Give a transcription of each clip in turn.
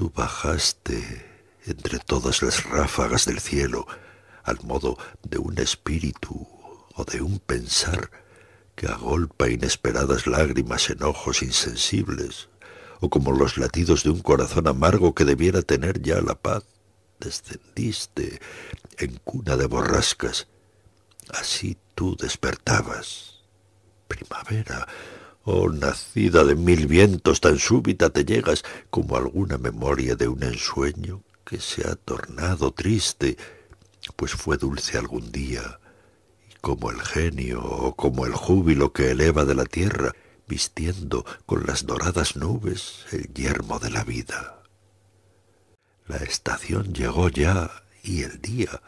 Tú bajaste entre todas las ráfagas del cielo al modo de un espíritu o de un pensar que agolpa inesperadas lágrimas en ojos insensibles, o como los latidos de un corazón amargo que debiera tener ya la paz. Descendiste en cuna de borrascas. Así tú despertabas. Primavera, oh nacida de mil vientos, tan súbita te llegas como alguna memoria de un ensueño que se ha tornado triste, pues fue dulce algún día como el genio o como el júbilo que eleva de la tierra, vistiendo con las doradas nubes el yermo de la vida. La estación llegó ya y el día.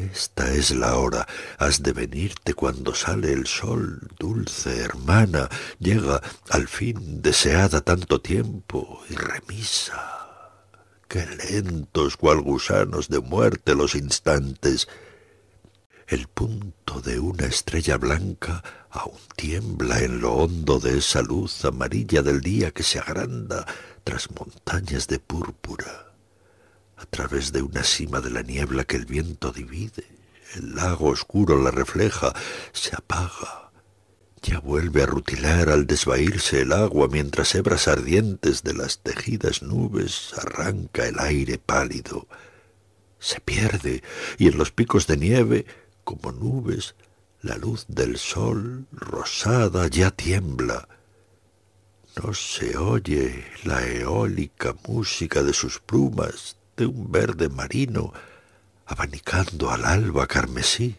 Esta es la hora. Has de venirte cuando sale el sol, dulce hermana. Llega al fin deseada tanto tiempo y remisa. Qué lentos cual gusanos de muerte los instantes el punto de una estrella blanca aún tiembla en lo hondo de esa luz amarilla del día que se agranda tras montañas de púrpura. A través de una cima de la niebla que el viento divide, el lago oscuro la refleja, se apaga. Ya vuelve a rutilar al desvaírse el agua mientras hebras ardientes de las tejidas nubes arranca el aire pálido. Se pierde y en los picos de nieve como nubes, la luz del sol rosada ya tiembla. No se oye la eólica música de sus plumas de un verde marino abanicando al alba carmesí.